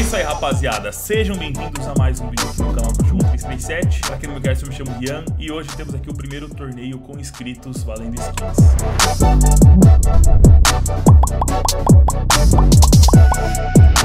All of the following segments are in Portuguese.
isso aí, rapaziada. Sejam bem-vindos a mais um vídeo aqui no canal do Jogo 337. Pra quem não me conhece, eu me chamo Rian e hoje temos aqui o primeiro torneio com inscritos valendo skins.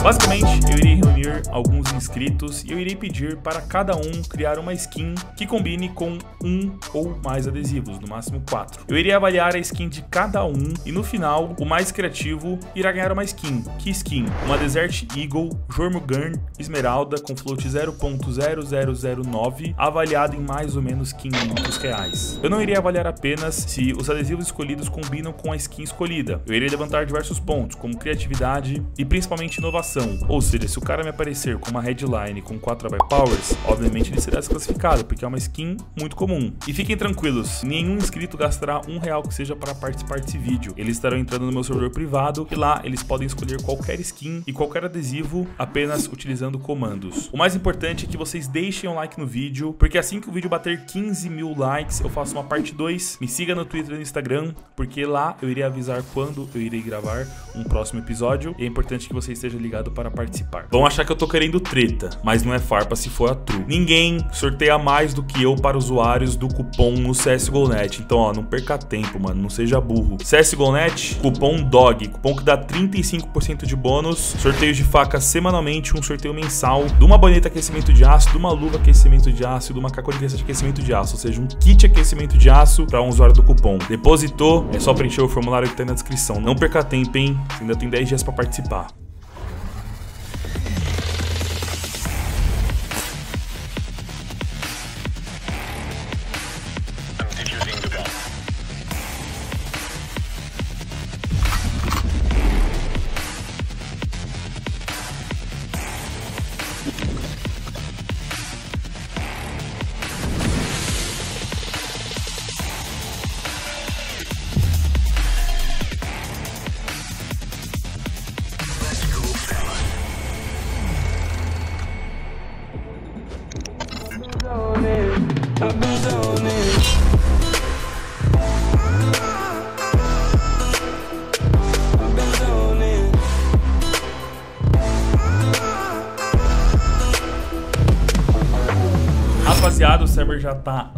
Basicamente, eu irei reunir alguns inscritos e eu irei pedir para cada um criar uma skin que combine com um ou mais adesivos, no máximo quatro. Eu irei avaliar a skin de cada um e no final, o mais criativo irá ganhar uma skin. Que skin? Uma Desert Eagle Jormungand Esmeralda com float 0.0009, avaliada em mais ou menos 500 reais. Eu não irei avaliar apenas se os adesivos escolhidos combinam com a skin escolhida. Eu irei levantar diversos pontos, como criatividade e principalmente inovação ou seja, se o cara me aparecer com uma headline com 4 by powers, obviamente ele será desclassificado, porque é uma skin muito comum. E fiquem tranquilos, nenhum inscrito gastará um real que seja para participar desse vídeo. Eles estarão entrando no meu servidor privado e lá eles podem escolher qualquer skin e qualquer adesivo apenas utilizando comandos. O mais importante é que vocês deixem um like no vídeo, porque assim que o vídeo bater 15 mil likes, eu faço uma parte 2. Me siga no Twitter e no Instagram, porque lá eu irei avisar quando eu irei gravar um próximo episódio. E é importante que você esteja ligado para participar. Vão achar que eu tô querendo treta, mas não é farpa se for a true. Ninguém sorteia mais do que eu para usuários do cupom no CSGONET. Então, ó, não perca tempo, mano, não seja burro. CSGONET, cupom DOG, cupom que dá 35% de bônus, sorteios de faca semanalmente, um sorteio mensal, de uma boneta aquecimento de aço, de uma luva aquecimento de aço, de uma caco de aquecimento de aço, ou seja, um kit aquecimento de aço para um usuário do cupom. Depositou, é só preencher o formulário que tá na descrição. Não perca tempo, hein? Você ainda tem 10 dias para participar. Server já tá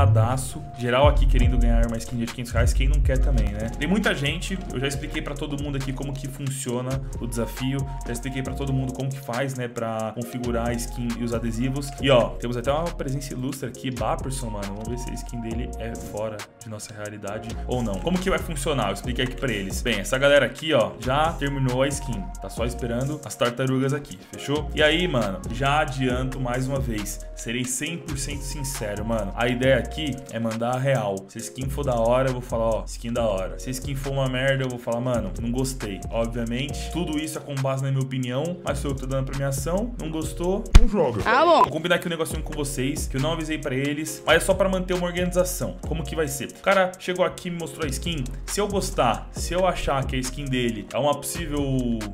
lotadaço. Geral aqui querendo ganhar uma skin de 500 reais. Quem não quer também, né? Tem muita gente. Eu já expliquei pra todo mundo aqui como que funciona o desafio. Já expliquei pra todo mundo como que faz, né? Pra configurar a skin e os adesivos. E ó, temos até uma presença ilustre aqui. Baperson, mano. Vamos ver se a skin dele é fora de nossa realidade ou não. Como que vai funcionar? Eu expliquei aqui pra eles. Bem, essa galera aqui, ó, já terminou a skin. Tá só esperando as tartarugas aqui, fechou? E aí, mano, já adianto mais uma vez. Serei 100% sincero, mano. A ideia aqui é mandar a real. Se a skin for da hora, eu vou falar, ó, skin da hora. Se a skin for uma merda, eu vou falar, mano, não gostei. Obviamente, tudo isso é com base na minha opinião, mas sou eu que tô dando a premiação. Não gostou, não joga. Ah, bom. Vou combinar aqui um negocinho com vocês, que eu não avisei pra eles, mas é só pra manter uma organização. Como que vai ser? O cara chegou aqui e me mostrou a skin. Se eu gostar, se eu achar que a skin dele é uma possível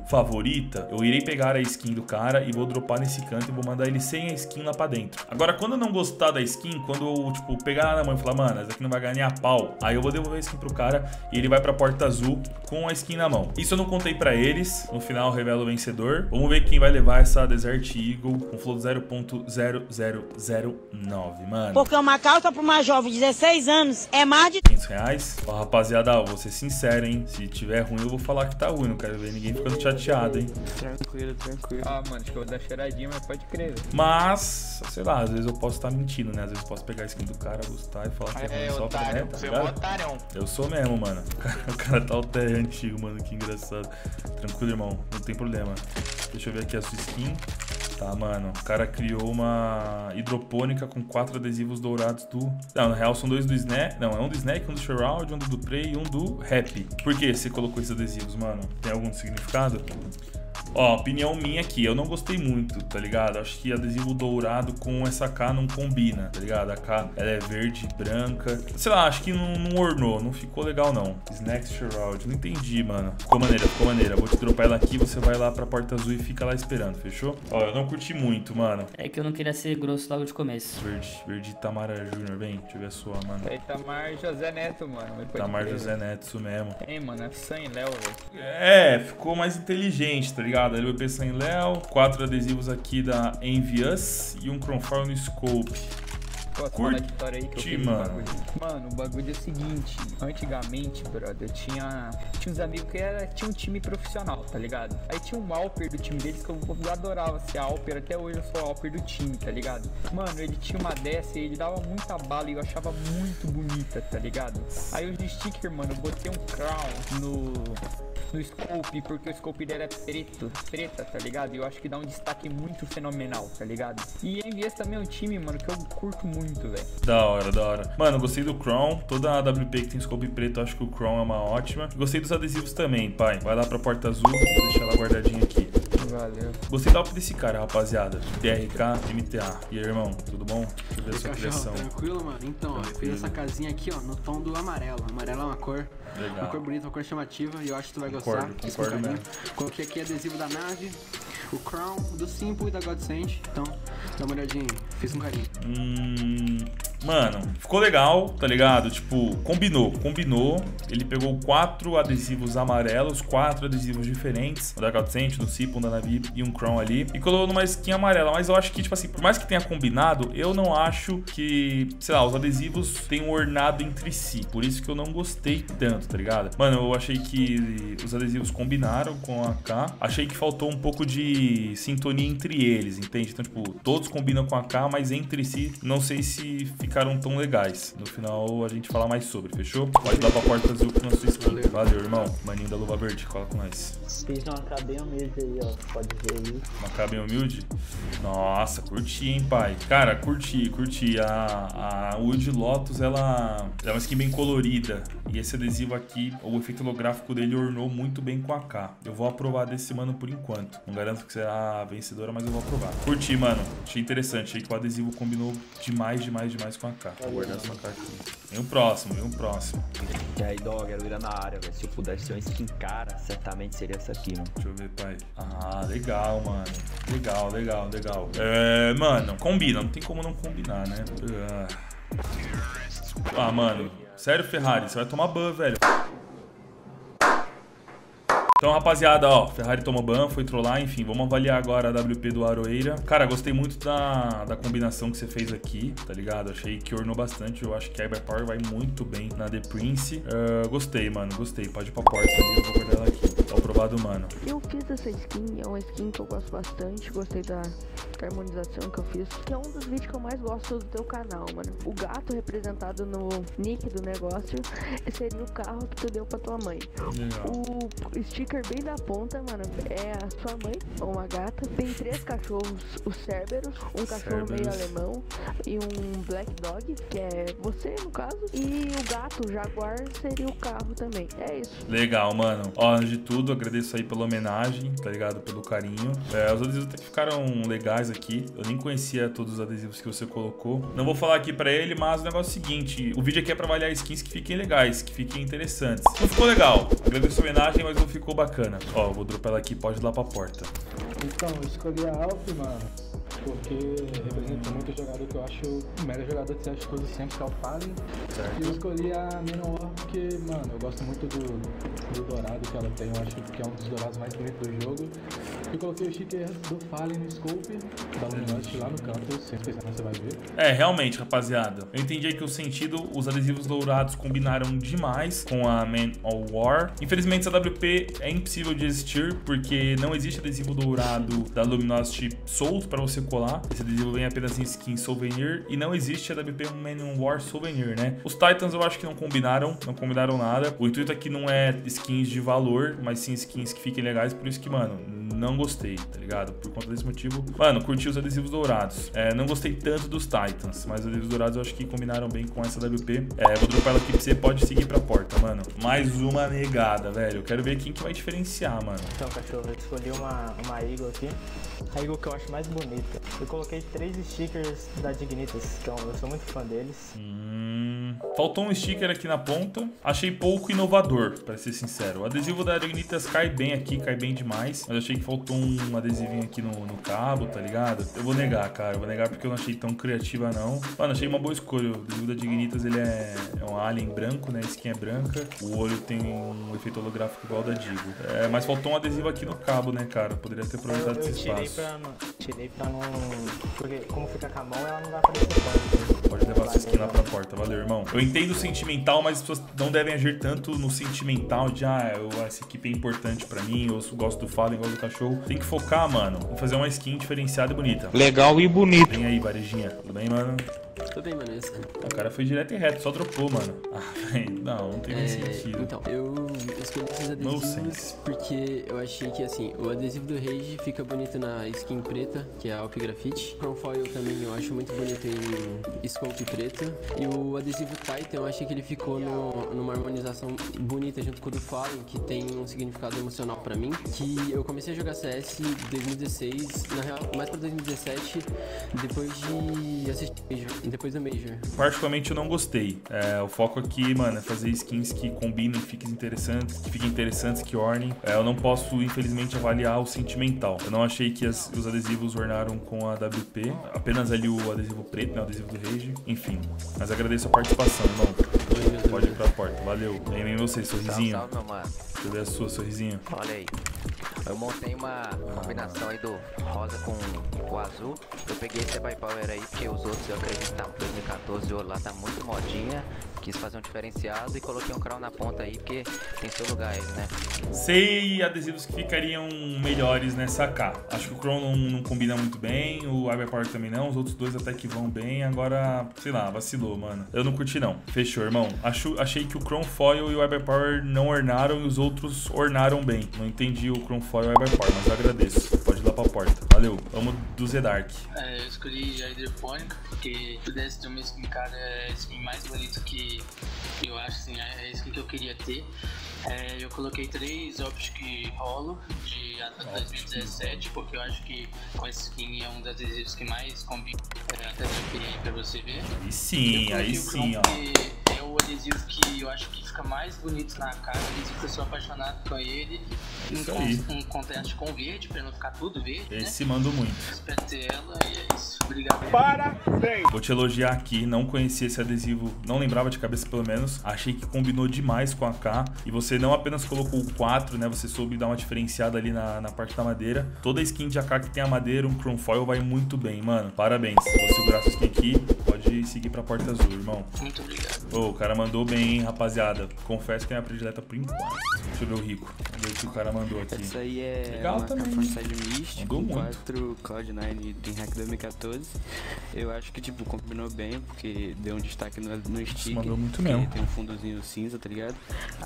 favorita, eu irei pegar a skin do cara e vou dropar nesse canto e vou mandar ele sem a skin lá pra dentro. Agora, quando eu não gostar da skin, quando eu, tipo, pegar na mão e falar, mano, essa aqui não vai ganhar nem a pau, aí eu vou devolver a skin pro cara e ele vai pra porta azul com a skin na mão. Isso eu não contei pra eles, no final eu revelo o vencedor. Vamos ver quem vai levar essa Desert Eagle com flow 0.0009, mano. Porque uma calça pra uma jovem de 16 anos é mais de 500 reais. Ó, rapaziada, ó, vou ser sincero, hein? Se tiver ruim, eu vou falar que tá ruim. Não quero ver ninguém ficando chateado, hein? Tranquilo, tranquilo. Ah, mano, acho que eu vou dar cheiradinha, mas pode crer. Mas, sei lá, às vezes eu posso estar tá mentindo, né? Às vezes eu posso pegar a skin do cara, gostar e falar que é, é só pra né, tá você é um otário. Eu sou mesmo, mano. O cara, o cara tá até antigo, mano. Que engraçado. Tranquilo, irmão. Não tem problema. Deixa eu ver aqui a sua skin. Tá, mano. O cara criou uma hidropônica com quatro adesivos dourados do... Não, na real são dois do Snack. Não, é um do Snack, um do Shroud, um do Prey e um do Happy. Por que você colocou esses adesivos, mano? Tem algum significado? Ó, opinião minha aqui, eu não gostei muito, tá ligado? Acho que adesivo dourado com essa K não combina, tá ligado? A K, ela é verde, branca. Sei lá, acho que não, não ornou, não ficou legal não. Snacks Shroud, não entendi, mano. Ficou maneira, ficou maneira. Vou te dropar ela aqui, você vai lá pra porta azul e fica lá esperando, fechou? Ó, eu não curti muito, mano. É que eu não queria ser grosso logo de começo. Verde, verde Tamara Júnior, vem, deixa eu ver a sua, mano. É Tamar José Neto, mano. Tamar José Neto, isso mesmo. Tem, mano, é sangue Léo, velho. É, ficou mais inteligente, tá ligado? Rapaziada. LVP Sem Léo, quatro adesivos aqui da Envious e um Cronfoil no Scope. Curti, eu mano. Mano, o bagulho é o seguinte, antigamente, brother, eu tinha, tinha uns amigos que era, tinha um time profissional, tá ligado? Aí tinha um Alper do time deles que eu adorava ser Alper, até hoje eu sou Alper do time, tá ligado? Mano, ele tinha uma dessa e ele dava muita bala e eu achava muito bonita, tá ligado? Aí os sticker, mano, eu botei um crown no no scope, porque o scope dele é preto, preta, tá ligado? E eu acho que dá um destaque muito fenomenal, tá ligado? E a Envias também é um time, mano, que eu curto muito, velho. Da hora, da hora. Mano, gostei do Crown. Toda a WP que tem scope preto, acho que o Crown é uma ótima. Gostei dos adesivos também, pai. Vai lá pra porta azul, vou deixar ela guardadinha aqui. Valeu. Gostei da alta desse cara, rapaziada. DRK, MTA. E aí, irmão, tudo bom? Deixa eu ver a sua criação. tranquilo, mano? Então, ó, eu Tranquilo. fiz essa casinha aqui, ó, no tom do amarelo. Amarelo é uma cor, Legal. uma cor bonita, uma cor chamativa e eu acho que tu vai Concordo, gostar. Concordo mesmo. Coloquei aqui adesivo da nave, o Crown, do Simple e da Godsend. Então, dá uma olhadinha aí. Fiz com carinho. Hum, mano, ficou legal, tá ligado? Tipo, combinou, combinou. Ele pegou quatro adesivos amarelos, quatro adesivos diferentes, o da Godsent, do Cipon, da Navi e um Crown ali, e colocou numa skin amarela. Mas eu acho que, tipo assim, por mais que tenha combinado, eu não acho que, sei lá, os adesivos tenham ornado entre si. Por isso que eu não gostei tanto, tá ligado? Mano, eu achei que os adesivos combinaram com a K. Achei que faltou um pouco de sintonia entre eles, entende? Então, tipo, todos combinam com a K, mas entre si, não sei se ficaram tão legais. No final, a gente fala mais sobre, fechou? Pode dar pra porta azul com nosso skin. Valeu. Valeu, irmão. Maninho da luva verde, cola com nós. Fiz uma cabinha humilde aí, ó. Pode ver aí. Uma humilde? Nossa, curti, hein, pai? Cara, curti, curti. A, a Wood Lotus, ela é uma skin bem colorida. E esse adesivo aqui, o efeito holográfico dele ornou muito bem com a K. Eu vou aprovar desse mano por enquanto. Não garanto que será a vencedora, mas eu vou aprovar. Curti, mano. Achei interessante. Achei que o adesivo combinou demais, demais, demais com a K. Vou guardar essa K aqui. Vem o próximo, vem o próximo. E aí, dog, era virar na área, velho. Se eu pudesse ter uma skin cara, certamente seria essa aqui, mano. Deixa eu ver, pai. Ah, legal, mano. Legal, legal, legal. É, mano, combina. Não tem como não combinar, né? Ah. Ah, mano. Sério, Ferrari, você vai tomar ban, velho. Então, rapaziada, ó, Ferrari tomou ban, foi trollar, enfim, vamos avaliar agora a WP do Aroeira. Cara, gostei muito da, da combinação que você fez aqui, tá ligado? Achei que ornou bastante, eu acho que a Cyber Power vai muito bem na The Prince. Ah, gostei, mano, gostei. Pode ir pra porta ali, eu vou guardar ela aqui. Eu fiz essa skin, é uma skin que eu gosto bastante, gostei da harmonização que eu fiz, que é um dos vídeos que eu mais gosto do teu canal, mano. O gato representado no nick do negócio seria o carro que tu deu pra tua mãe. Legal. O sticker bem da ponta, mano, é a sua mãe, ou uma gata. Tem três cachorros, os Cerberus, um cachorro meio Cerberus. alemão e um Black Dog, que é você, no caso. E o gato, o Jaguar, seria o carro também. É isso. Legal, mano. Ó, de tudo, agradeço aí pela homenagem, tá ligado? Pelo carinho. É, os adesivos até que ficaram legais aqui. Eu nem conhecia todos os adesivos que você colocou. Não vou falar aqui pra ele, mas o negócio é o seguinte: o vídeo aqui é pra avaliar skins que fiquem legais, que fiquem interessantes. Não ficou legal. Agradeço a homenagem, mas não ficou bacana. Ó, vou dropar ela aqui, pode ir lá pra porta. Então, eu escolhi a Alp, mano, porque representa muito jogador que eu acho o melhor jogador de CS todos sempre, que é o Fallen. E eu escolhi a Menor porque, mano, eu gosto muito do, do dourado que ela tem, eu acho que é um dos dourados mais bonitos do jogo. Eu coloquei o sticker do Fallen no scope, da Luminosity lá no canto, se você você vai ver. É, realmente, rapaziada. Eu entendi aqui o sentido. Os adesivos dourados combinaram demais com a Man of War. Infelizmente, essa WP é impossível de existir, porque não existe adesivo dourado da Luminosity solto pra você colar. Esse adesivo vem apenas em skin souvenir. E não existe a WP Man War souvenir, né? Os Titans eu acho que não combinaram, não combinaram nada. O intuito aqui não é skins de valor, mas sim skins que fiquem legais. Por isso que, mano, não gostei, tá ligado? Por conta desse motivo. Mano, curti os adesivos dourados. É, não gostei tanto dos Titans, mas os adesivos dourados eu acho que combinaram bem com essa WP. É, vou dropar ela aqui pra você, pode seguir pra porta, mano. Mais uma negada, velho. Eu quero ver quem que vai diferenciar, mano. Então, cachorro, eu escolhi uma, uma Eagle aqui. A Eagle que eu acho mais bonita. Eu coloquei três stickers da Dignitas, então eu sou muito fã deles. Hum, Faltou um sticker aqui na ponta. Achei pouco inovador, pra ser sincero. O adesivo da Dignitas cai bem aqui, cai bem demais. Mas achei que faltou um adesivinho aqui no, no cabo, tá ligado? Eu vou negar, cara. Eu vou negar porque eu não achei tão criativa, não. Mano, achei uma boa escolha. O adesivo da Dignitas, ele é, é um alien branco, né? A skin é branca. O olho tem um efeito holográfico igual ao da Digo. É, mas faltou um adesivo aqui no cabo, né, cara? Poderia ter aproveitado Eu, eu esse tirei espaço. pra, não, tirei pra não. Porque como fica com a mão, ela não dá pra. Pode levar essa skin lá pra porta, valeu, irmão. Eu entendo o sentimental, mas as pessoas não devem agir tanto no sentimental de, ah, eu, essa equipe é importante pra mim, eu gosto do Fallen, gosto do cachorro. Tem que focar, mano, em fazer uma skin diferenciada e bonita. Legal e bonito. Vem aí, varejinha. Tudo bem, mano? Tudo bem, mano. Esse- O cara foi direto e reto, só dropou, mano. Ah, velho, não, não tem nem É, sentido. então, eu escolhi esses adesivos porque eu achei que assim, o adesivo do Rage fica bonito na skin preta, que é a Alp Graffiti. O foil também eu acho muito bonito em scope preto. E o adesivo Titan eu achei que ele ficou no- numa harmonização bonita junto com o do Fallen, que tem um significado emocional pra mim. Que eu comecei a jogar CS em 2016, na real, mais pra 2017, depois de assistir Depois do Major. Particularmente eu não gostei. É, o foco aqui, mano, é fazer skins que combinem, fiquem interessantes, que fiquem interessantes, que ornem. É, eu não posso, infelizmente, avaliar o sentimental. Eu não achei que as- os adesivos ornaram com a WP, apenas ali o adesivo preto, né, o adesivo do Rage. Enfim, mas agradeço a participação, irmão. Pode ir pra porta, valeu. Vem, vem você, sorrisinho. Salve, salve, meu mano. Ver a sua, sorrisinho. Olha aí. Eu montei uma combinação aí do rosa com o azul. Eu peguei esse By Power aí, porque os outros eu acredito que tá 2014 o lá tá muito modinha. Quis fazer um diferenciado e coloquei um crown na ponta aí, porque tem seu lugar ele, né? Sei adesivos que ficariam melhores nessa K. Acho que o Chrome não, não combina muito bem, o Cyberpower também não, os outros dois até que vão bem, agora, sei lá, vacilou, mano. Eu não curti não. Fechou, irmão. Acho, achei que o Chrome Foil e o Cyberpower não ornaram e os outros ornaram bem. Não entendi o Chrome Foil e o Cyberpower, mas agradeço. Pode ir lá pra porta. Valeu. Vamos do Zedark. É, eu escolhi a hidropônica porque pudesse ter uma skin cara é a skin mais bonita que eu acho assim, é a skin que eu queria ter. É, eu coloquei três Optic Rolo de até 2017, porque eu acho que com essa skin é um dos adesivos que mais combina. É, até troquei aí pra você ver. Aí sim, Eu aí sim, ó. É o adesivo que eu acho que fica mais bonito na cara. O adesivo que eu sou apaixonado com ele. Isso um, aí. um contraste com verde, pra não ficar tudo verde. Esse né? Mandou muito. Ela e é isso. Obrigado. Parabéns! Vou te elogiar aqui, não conhecia esse adesivo, não lembrava de cabeça pelo menos. Achei que combinou demais com a K. E você não apenas colocou o 4, né? Você soube dar uma diferenciada ali na, na parte da madeira. Toda skin de AK que tem a madeira, um Chrome Foil vai muito bem, mano. Parabéns. Vou segurar essa skin aqui. Pode seguir pra porta azul, irmão. Muito obrigado. Ô, o cara mandou bem, hein, rapaziada. Confesso que é a predileta por enquanto. Deixa eu ver o rico. Ver o que o cara mandou aqui. Essa aí é Legal uma também. Forçade Mist Mandou com muito. 4 Cloud9 Dreamhack 2014. Eu acho que, tipo, combinou bem, porque deu um destaque no, no stick. mandou muito mesmo. Tem um fundozinho cinza, tá ligado?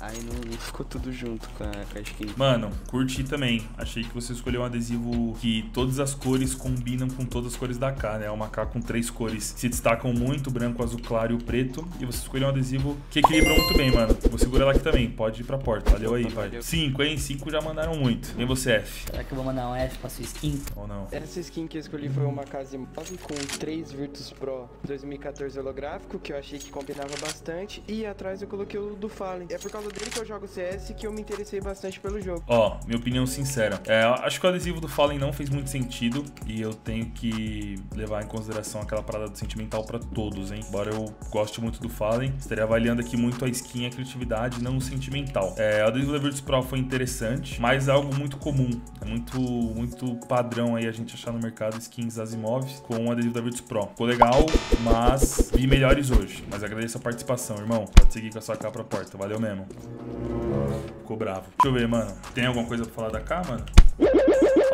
Aí não, não ficou tudo junto com a, com a skin. Mano, curti também. Achei que você escolheu um adesivo que todas as cores combinam com todas as cores da K, né? É uma K com três cores. Se destacam muito, o branco, o azul claro e o preto. E você escolheu um adesivo que equilibrou muito bem, mano. Vou segurar ela aqui também. Pode ir pra porta. Valeu aí, pai. Cinco, hein? Cinco já mandaram muito. Vem você, F. Será que eu vou mandar um F pra sua skin? Ou não? Essa skin que eu escolhi foi uma Case 9 com 3 Virtus Pro 2014 holográfico, que eu achei que combinava bastante. E atrás eu coloquei o do Fallen. É por causa dele que eu jogo CS que eu me interessei bastante pelo jogo. Ó, minha opinião sincera. É, acho que o adesivo do Fallen não fez muito sentido e eu tenho que levar em consideração aquela parada do sentimental pra todos, hein? Embora eu goste muito do Fallen, estaria avaliando aqui muito a skin e a criatividade, não o sentimental. É, o adesivo da Virtus Pro foi interessante, mas é algo muito comum. É muito, muito padrão aí a gente achar no mercado skins Asimov com o adesivo Virtus Pro. Ficou legal, mas vi melhores hoje. Mas agradeço a participação, irmão. Pode seguir com a sua capa pra porta. Valeu mesmo. Ficou bravo. Deixa eu ver, mano. Tem alguma coisa pra falar da K, mano?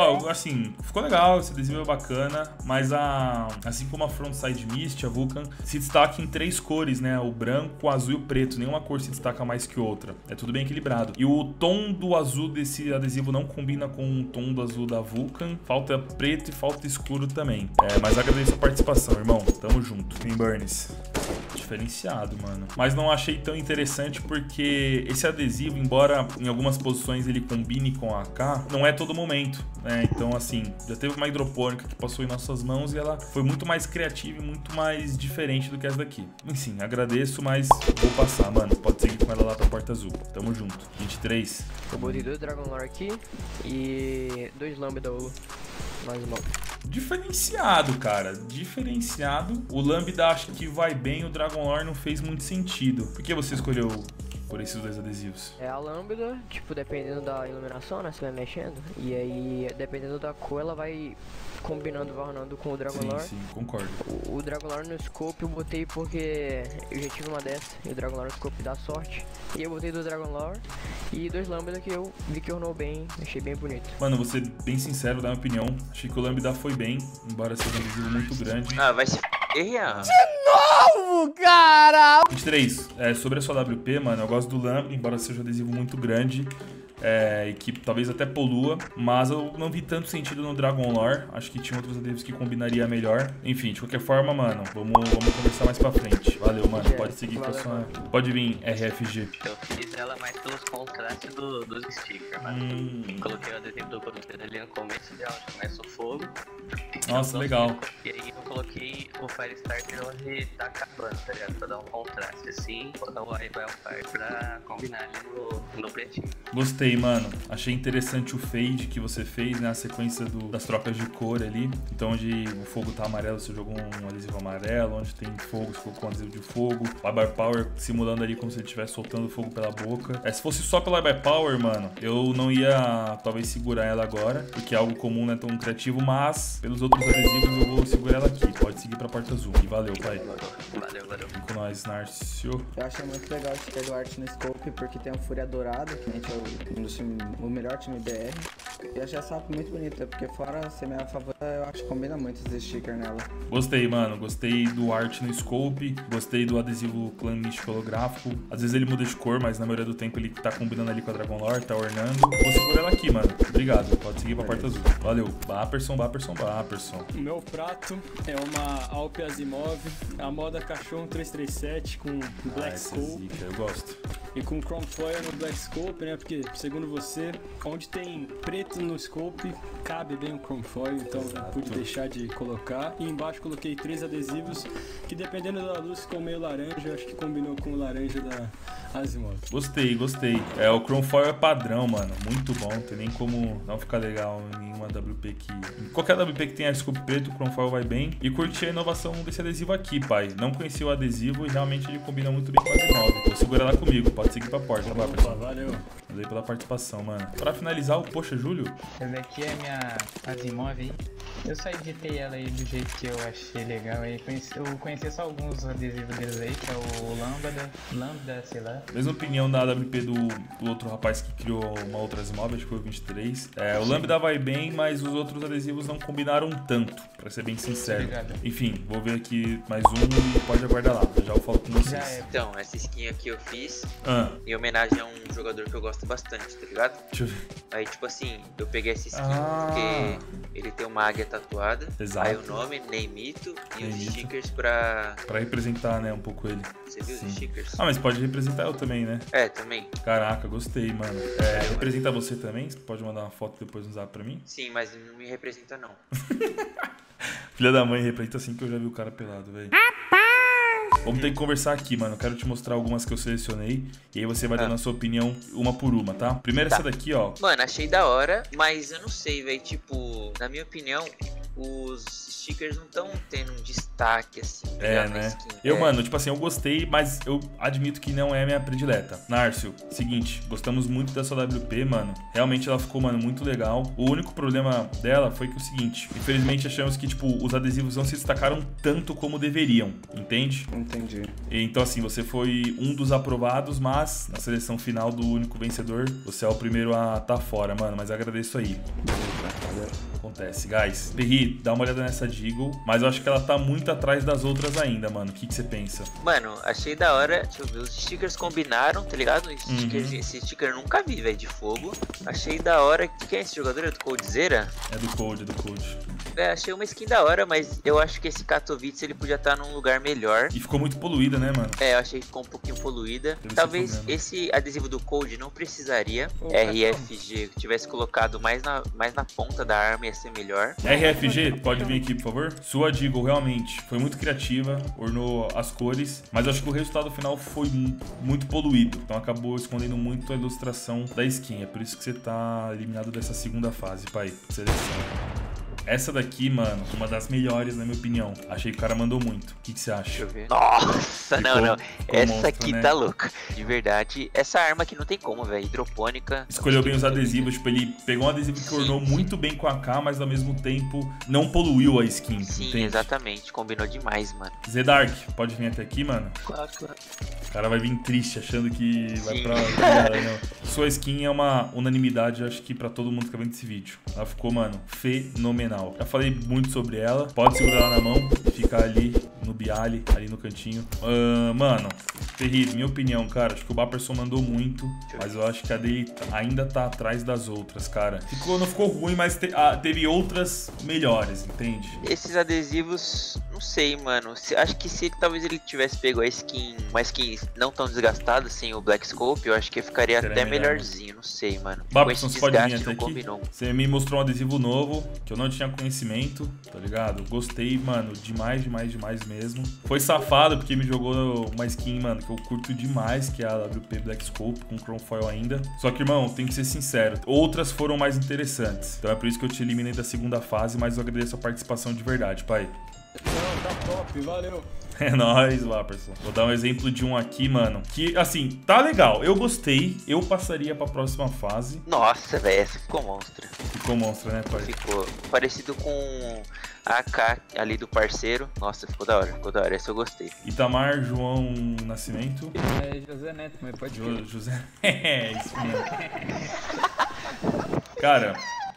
Ó, assim, ficou legal, esse adesivo é bacana, mas a, assim como a Frontside Mist, a Vulcan, se destaca em três cores, né? O branco, o azul e o preto. Nenhuma cor se destaca mais que outra. É tudo bem equilibrado. E o tom do azul desse adesivo não combina com o tom do azul da Vulcan. Falta preto e falta escuro também. É, mas agradeço a participação, irmão. Tamo junto. Em Burns. Diferenciado, mano. Mas não achei tão interessante porque esse adesivo, embora em algumas posições ele combine com a AK, não é todo momento, né? Então, assim, já teve uma hidropônica que passou em nossas mãos e ela foi muito mais criativa e muito mais diferente do que essa daqui. Enfim, agradeço, mas vou passar, mano. Pode seguir com ela lá pra porta azul. Tamo junto. 23. Eu botei dois Dragon Lore aqui e dois Lambda mais mal. Diferenciado, cara. Diferenciado. O Lambda acho que vai bem, o Dragon Lore não fez muito sentido. Por que você escolheu por esses dois adesivos? É a lambda, tipo, dependendo da iluminação, né? Você vai mexendo. E aí, dependendo da cor, ela vai combinando, varnando com o Dragon Sim, Lore. sim, concordo. O, o Dragon Lore no scope eu botei porque eu já tive uma dessa. E o Dragon Lore no scope dá sorte. E eu botei do Dragon Lore e dois lambda que eu vi que ornou bem, achei bem bonito. Mano, vou ser bem sincero, da minha opinião. Achei que o Lambda foi bem, embora seja um adesivo muito grande. Ah, vai se f***, Rian. novo, cara! 23. É, sobre a sua WP, mano, eu gosto do Lambda, embora seja um adesivo muito grande. É, e que talvez até polua, mas eu não vi tanto sentido no Dragon Lore. Acho que tinha outros adesivos que combinaria melhor. Enfim, de qualquer forma, mano, vamos, vamos conversar mais pra frente. Valeu, mano. Pode seguir com a sua. Pode vir, RFG. Eu fiz ela mais pelos contrastes do, dos stickers, mano. Hum. Coloquei o adesivo do Cruzeiro ali no começo dela, começa o fogo. Nossa, legal. E aí eu coloquei o Fire Starter onde tá acabando, tá ligado? Pra dar um contraste assim, botar o Wildfire pra combinar ali no, no pretinho. Gostei, mano. Achei interessante o fade que você fez, né? A sequência do- das trocas de cor ali. Então, onde o fogo tá amarelo, você jogou um adesivo amarelo. Onde tem fogo, você colocou um adesivo de fogo. O Bar Power simulando ali como se ele estivesse soltando fogo pela boca. É, se fosse só pela Bar Power, mano, eu não ia talvez segurar ela agora, porque é algo comum, não é tão criativo. Mas, pelos outros adesivos, eu vou segurar ela aqui. Pode seguir pra porta azul. E valeu, pai. Valeu, valeu. Com nós, Narcio. Eu achei muito legal o sticker do Art no Scope, porque tem o Fúria Dourado, que a gente é o, time- o melhor time BR. E achei essa roupa muito bonita, porque fora ser minha favorita, eu acho que combina muito esse sticker nela. Gostei, mano. Gostei do art no scope. Gostei do adesivo clã místico holográfico. Às vezes ele muda de cor, mas na maioria do tempo ele tá combinando ali com a Dragon Lore, tá ornando. Vou segurar ela aqui, mano. Obrigado. Pode seguir pra porta azul. Valeu. Baperson, Baperson, Baperson. O meu prato é uma Alpe Asimov, a moda cachorro 337 com Black Ah, é Skull. zica, eu gosto. E com Chrome Foil no Black Scope, né? Porque, segundo você, onde tem preto no scope, cabe bem o Chrome Foil, então eu pude deixar de colocar. E embaixo coloquei três adesivos, que dependendo da luz ficou meio laranja, acho que combinou com o laranja da Asimov. Gostei, gostei. É, o Chrome Foil é padrão, mano. Muito bom. Tem nem como não ficar legal em nenhuma WP que. Em qualquer WP que tenha scope preto, o Chrome Foil vai bem. E curti a inovação desse adesivo aqui, pai. Não conhecia o adesivo e realmente ele combina muito bem com a Asimov. Vou segurar lá comigo. Pode seguir pra porta, vai, pessoal. Valeu. Valeu pela participação, mano. Pra finalizar, o Poxa Júlio. Essa daqui é a minha Asimov aí. Eu só editei ela aí do jeito que eu achei legal. Aí conheci, eu conheci só alguns adesivos deles aí, que é o Lambda, Lambda, sei lá. Mesma opinião da AWP do, do outro rapaz que criou uma outra Asimov, acho que foi o 23. É, o Lambda vai bem, mas os outros adesivos não combinaram tanto, pra ser bem sincero. Obrigado. Enfim, vou ver aqui mais um e pode aguardar lá. Já eu falo com vocês. Então, essa skin aqui eu fiz Ah. em homenagem a um jogador que eu gosto bastante, tá ligado? Deixa eu ver. Aí, tipo assim, eu peguei essa skin Ah. porque ele tem uma águia tatuada. Exato. Aí o nome, Neymito, e os Neymito. stickers pra. Pra representar, né, um pouco ele. Você viu Sim. os stickers? Ah, mas pode representar eu também, né? É, também. Caraca, gostei, mano. É, representa você também? Você pode mandar uma foto depois no zap pra mim? Sim, mas não me representa não. Filha da mãe, representa assim que eu já vi o cara pelado, velho. Vamos ter que conversar aqui, mano. Eu quero te mostrar algumas que eu selecionei. E aí você vai dando a sua opinião uma por uma, tá? Primeiro Tá. essa daqui, ó. Mano, achei da hora, mas eu não sei, velho. Tipo, na minha opinião, os stickers não estão tendo um destaque assim. É, né? skin. Eu, É. mano, tipo assim, eu gostei, mas eu admito que não é a minha predileta. Nárcio, seguinte, gostamos muito da sua WP, mano. Realmente ela ficou, mano, muito legal. O único problema dela foi que o seguinte, infelizmente achamos que, tipo, os adesivos não se destacaram tanto como deveriam, entende? Entendi. Então, assim, você foi um dos aprovados, mas na seleção final do único vencedor, você é o primeiro a tá fora, mano. Mas agradeço aí. Acontece, guys. Perri, dá uma olhada nessa Deagle, mas eu acho que ela tá muito atrás das outras ainda, mano. O que, que você pensa? Mano, achei da hora. Deixa eu ver, os stickers combinaram, tá ligado? Os Uhum. stickers- Esse sticker eu nunca vi, velho, de fogo. Achei da hora. Quem é esse jogador? É do Coldzera? É do Code, é do Code. É, achei uma skin da hora, mas eu acho que esse Katowice ele podia estar num lugar melhor. E ficou muito poluída, né, mano? É, eu achei que ficou um pouquinho poluída. Teve Talvez esse problema. esse adesivo do Code não precisaria. Pô, RFG tivesse colocado mais na, mais na ponta da arma ia ser melhor. RFG, pode vir aqui, por favor. Sua Deagle realmente foi muito criativa, ornou as cores, mas eu acho que o resultado final foi mu- muito poluído. Então acabou escondendo muito a ilustração da skin. É por isso que você tá eliminado dessa segunda fase, pai. Seleção. Essa daqui, mano, uma das melhores, na minha opinião. Achei que o cara mandou muito. O que, que você acha? Deixa eu ver. Nossa, não, Ficou- não. ficou Essa monstro, aqui né? tá louca. De verdade. Essa arma aqui não tem como, velho. Hidropônica. Escolheu bem os adesivos, tipo, ele pegou um adesivo que ornou muito bem com a K, mas ao mesmo tempo não poluiu a skin. Sim, entende? exatamente. Combinou demais, mano. Zedark, pode vir até aqui, mano? Claro, claro. O cara vai vir triste, achando que vai Sim. pra. Obrigado, não. Sua skin é uma unanimidade, acho que pra todo mundo que tá vendo esse vídeo. Ela ficou, mano, fenomenal. Já falei muito sobre ela. Pode segurar ela na mão e ficar ali no Bialy, ali no cantinho. Ah, mano, terrível. Minha opinião, cara. Acho que o Baperson mandou muito, mas eu acho que a dele ainda tá atrás das outras, cara. Ficou, não ficou ruim, mas te- ah, teve outras melhores, entende? Esses adesivos, não sei, mano. Se- acho que se talvez ele tivesse pego a skin, uma skin não tão desgastada, sem o Black Scope, eu acho que ficaria Seria até melhor. melhorzinho, não sei, mano. Esse você pode vir até aqui? combinou. Você me mostrou um adesivo novo, que eu não tinha conhecimento, tá ligado? Gostei, mano, demais, demais, demais mesmo. Foi safado porque me jogou uma skin, mano, que eu curto demais, que é a WP Black Scope, com Chrome Foil ainda. Só que, irmão, tem que ser sincero, outras foram mais interessantes. Então é por isso que eu te eliminei da segunda fase, mas eu agradeço a participação de verdade, pai. Não, tá top, valeu. É nóis, Waperson. Vou dar um exemplo de um aqui, mano. Que, assim, tá legal. Eu gostei. Eu passaria pra próxima fase. Nossa, velho, essa ficou monstra. Ficou monstro, né, pai? Ficou parecido com a AK ali do parceiro. Nossa, ficou da hora, ficou da hora. Essa eu gostei. Itamar João Nascimento. É José Neto, mas pode Jo-. José. É, isso mesmo. Cara,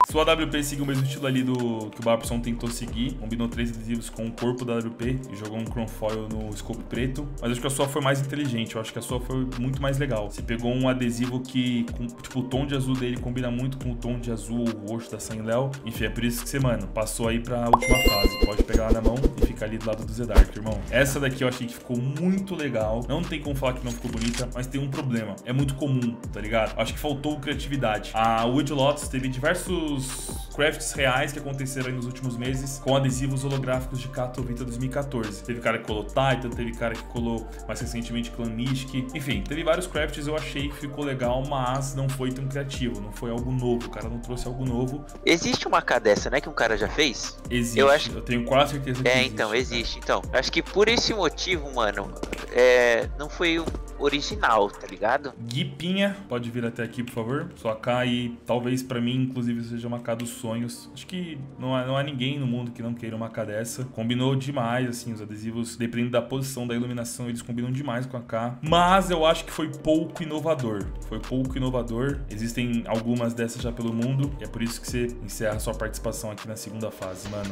sua WP seguiu o mesmo estilo ali do que o Barbson tentou seguir. Combinou três adesivos com o corpo da WP e jogou um Chrome Foil no scope preto. Mas acho que a sua foi mais inteligente. Eu acho que a sua foi muito mais legal. Você pegou um adesivo que, com- tipo, o tom de azul dele combina muito com o tom de azul roxo da San Léo. Enfim, é por isso que você, mano, passou aí pra última fase. Pode pegar lá na mão e ficar ali do lado do Zedark, irmão. Essa daqui eu achei que ficou muito legal. Não tem como falar que não ficou bonita, mas tem um problema. É muito comum, tá ligado? Acho que faltou criatividade. A Wood Lotus teve diversos crafts reais que aconteceram aí nos últimos meses com adesivos holográficos de Katowice 2014. Teve cara que colou Titan, teve cara que colou mais recentemente Clan Mystic. Enfim, teve vários crafts, eu achei que ficou legal, mas não foi tão criativo, não foi algo novo. O cara não trouxe algo novo. Existe uma AK dessa, né? Que um cara já fez? Existe. Eu acho eu tenho quase certeza que É, existe. então, existe. Então, acho que por esse motivo, mano, é, não foi o original, tá ligado? Guipinha, pode vir até aqui, por favor. Sua K e talvez pra mim, inclusive, seja uma K dos sonhos. Acho que não há, não há ninguém no mundo que não queira uma K dessa. Combinou demais, assim, os adesivos, dependendo da posição da iluminação, eles combinam demais com a K. Mas eu acho que foi pouco inovador. Foi pouco inovador. Existem algumas dessas já pelo mundo. E é por isso que você encerra sua participação aqui na segunda fase, mano.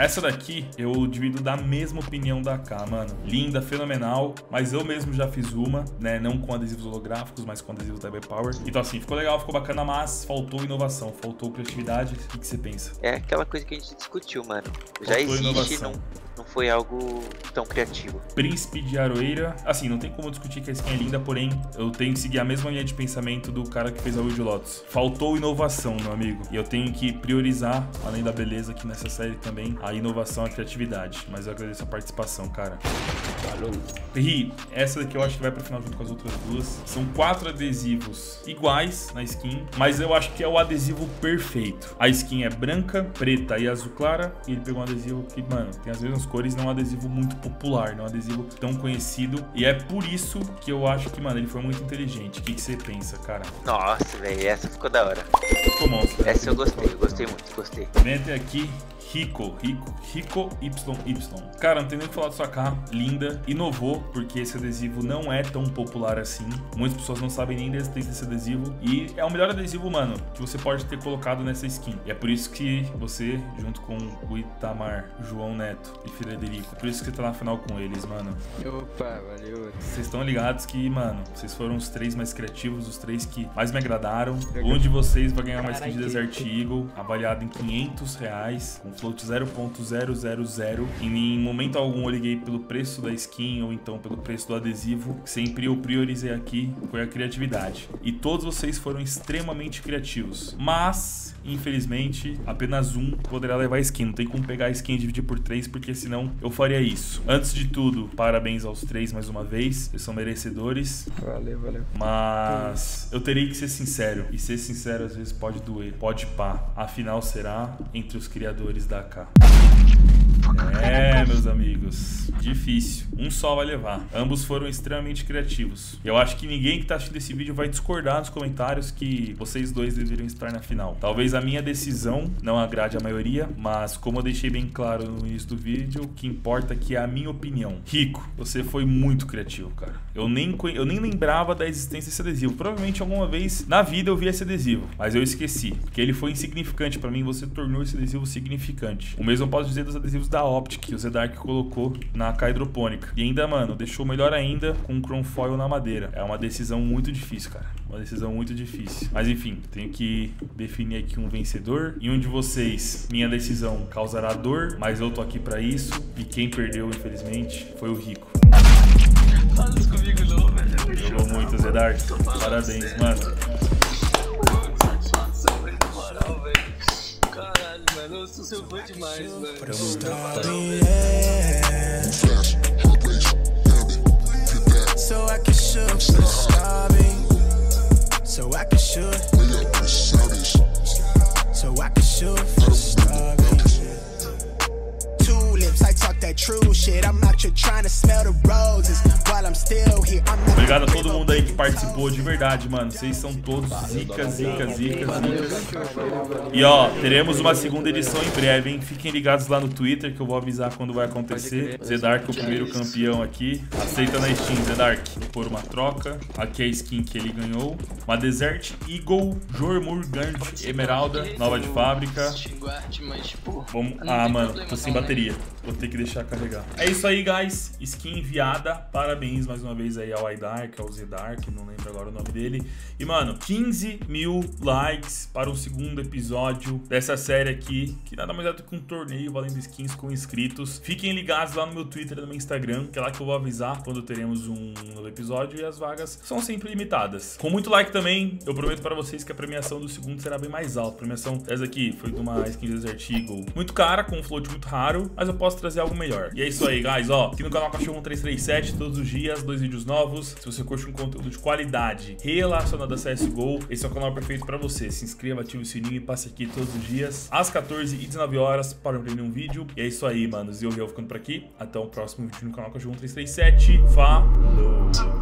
Essa daqui eu divido da mesma opinião da K, mano. Linda, fenomenal, mas eu mesmo já fiz uma, né? Não com adesivos holográficos, mas com adesivos da B-Power. Então, assim, ficou legal, ficou bacana, mas faltou inovação, faltou criatividade. O que, que você pensa? É aquela coisa que a gente discutiu, mano. Já Faltou existe, inovação. não, não foi algo tão criativo. Príncipe de Aroeira. Assim, não tem como discutir que a skin é linda, porém, eu tenho que seguir a mesma linha de pensamento do cara que fez a Wild Lotus. Faltou inovação, meu amigo. E eu tenho que priorizar, além da beleza aqui nessa série também, a inovação e a criatividade. Mas eu agradeço a participação, cara. Falou. Ri, essa daqui eu acho que vai pro final junto com as outras duas. São quatro adesivos iguais na skin, mas eu acho que é o adesivo perfeito. A skin é branca, preta e azul clara. E ele pegou um adesivo que, mano, tem as mesmas cores, não é um adesivo muito popular, não é um adesivo tão conhecido. E é por isso que eu acho que, mano, ele foi muito inteligente. O que, que você pensa, cara? Nossa, velho, essa ficou da hora. Ficou monstro. Essa eu gostei, eu gostei muito, gostei. Vem até aqui Rico, Rico, Rico YY. Cara, não tem nem o que falar sua AK, linda, inovou, porque esse adesivo não é tão popular assim. Muitas pessoas não sabem nem da existência desse adesivo. E é o melhor adesivo, mano, que você pode ter colocado nessa skin. E é por isso que você, junto com o Itamar, João Neto e Frederico, por isso que você tá na final com eles, mano. Opa, valeu. Vocês estão ligados que, mano, vocês foram os três mais criativos, os três que mais me agradaram. Um de vocês vai ganhar uma skin de Desert Eagle, avaliada em 500 reais, com float 0.000. E em momento algum eu liguei pelo preço da skin ou então pelo preço do adesivo. Sempre eu priorizei aqui foi a criatividade. E todos vocês foram extremamente criativos. Mas, infelizmente, apenas um poderá levar a skin. Não tem como pegar a skin e dividir por três, porque senão eu faria isso. Antes de tudo, parabéns aos três mais uma vez. Vocês são merecedores. Valeu, valeu. Mas eu teria que ser sincero. E ser sincero às vezes pode doer. Pode pá. A final será entre os criadores da AK. É, meus amigos, difícil. Um só vai levar. Ambos foram extremamente criativos. Eu acho que ninguém que tá assistindo esse vídeo vai discordar nos comentários que vocês dois deveriam estar na final. Talvez a minha decisão não agrade a maioria, mas como eu deixei bem claro no início do vídeo, o que importa aqui é a minha opinião. Rico, você foi muito criativo, cara. Eu nem, eu nem lembrava da existência desse adesivo. Provavelmente alguma vez na vida eu vi esse adesivo, mas eu esqueci, porque ele foi insignificante para mim. Você tornou esse adesivo significante. O mesmo eu posso dizer dos adesivos da Optic que o Zedark colocou na hidropônica. E ainda, mano, deixou melhor ainda com o chrome foil na madeira. É uma decisão muito difícil, cara. Uma decisão muito difícil. Mas enfim, tenho que definir aqui um vencedor. E um de vocês, minha decisão causará dor, mas eu tô aqui para isso. E quem perdeu, infelizmente, foi o Rico. Fala isso comigo não, velho. Jogou muito, Zedark. Parabéns, mano. Velho. Velho. Caralho, mano. Eu sou seu fã demais, mano. So I can shoot starving. So I can shoot. So I can shoot starving. Obrigado a todo mundo aí que participou de verdade, mano. Vocês são todos zica, zica, zica, zica. E ó, teremos uma segunda edição em breve, hein? Fiquem ligados lá no Twitter que eu vou avisar quando vai acontecer. Zedark, o primeiro campeão aqui. Aceita na Steam, Zedark. Por uma troca. Aqui é a skin que ele ganhou. Uma Desert Eagle Jormungand Emeralda, nova de fábrica. Vamos... Ah, mano, tô sem né? bateria. Vou ter que deixar carregar. É isso aí, guys. Skin enviada. Parabéns mais uma vez aí ao iDark, ao Zdark, não lembro agora o nome dele. E, mano, 15 mil likes para o segundo episódio dessa série aqui, que nada mais é do que um torneio valendo skins com inscritos. Fiquem ligados lá no meu Twitter e no meu Instagram, que é lá que eu vou avisar quando teremos um novo episódio e as vagas são sempre limitadas. Com muito like também, eu prometo para vocês que a premiação do segundo será bem mais alta. A premiação essa aqui foi de uma skin Desert Eagle muito cara, com um float muito raro, mas eu posso trazer algo melhor. E é isso aí, guys, ó. Aqui no canal Cachorro 1337, todos os dias, dois vídeos novos. Se você curte um conteúdo de qualidade relacionado a CSGO, esse é o canal perfeito para você. Se inscreva, ative o sininho e passe aqui todos os dias, às 14 e 19 horas, para não perder um vídeo. E é isso aí, manos. E eu vou ficando por aqui. Até o próximo vídeo no canal Cachorro 1337. Falou!